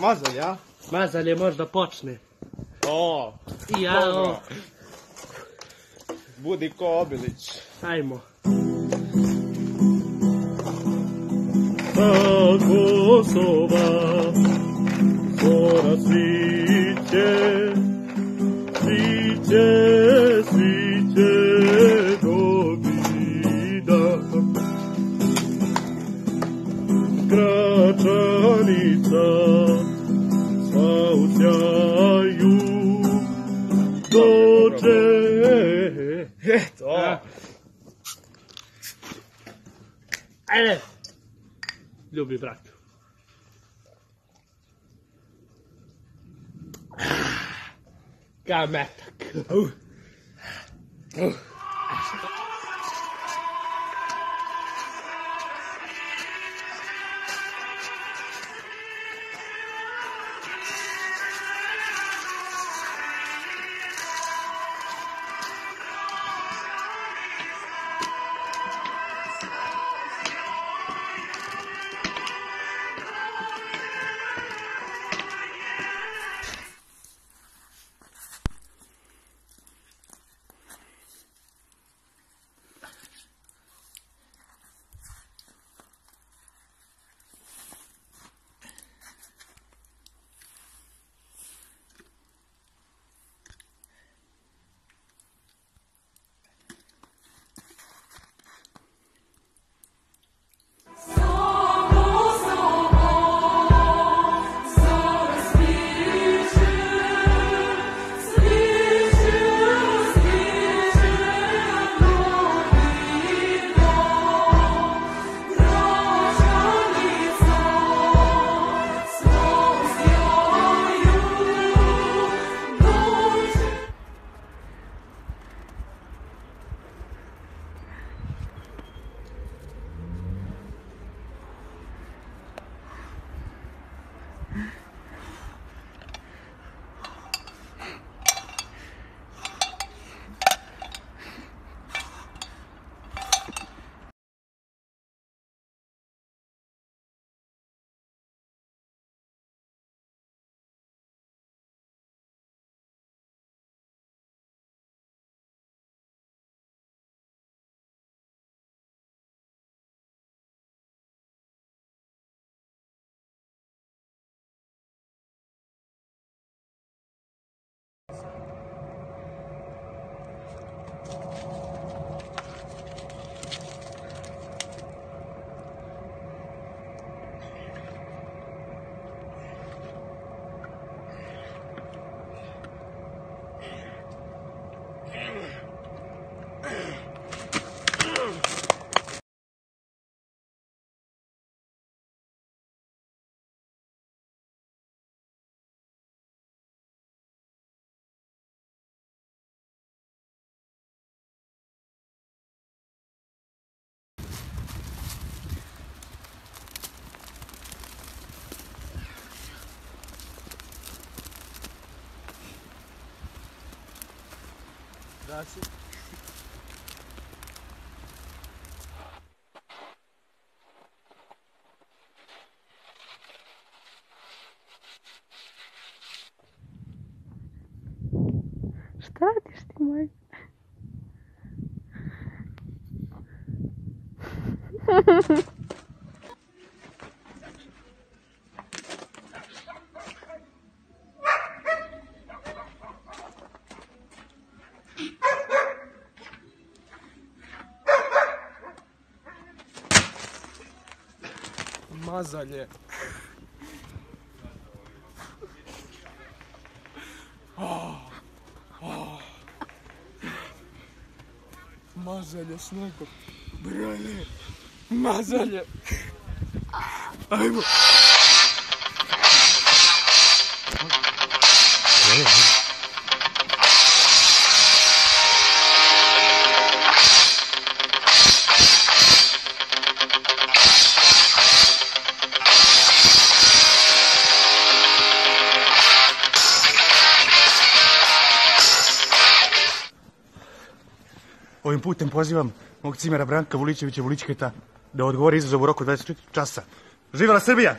Mazalj, ja? Mazalje možda počne. O, I ja, o, dobro. Budi ko Obilić. ajmo. Sa Kosova zora sviće, sviće Ale lubię brać. Gametek. Uh. Uh. Ugh. Дальше. Ты мой. Ha ha ha. Mazalje. Mazalje snego. Brale. Mazalje. Ajmo. Ovim putem pozivam mog cimera Branka Vulićevića Vulićketa da odgovori izazovu roku 24 časa. Živjela Srbija!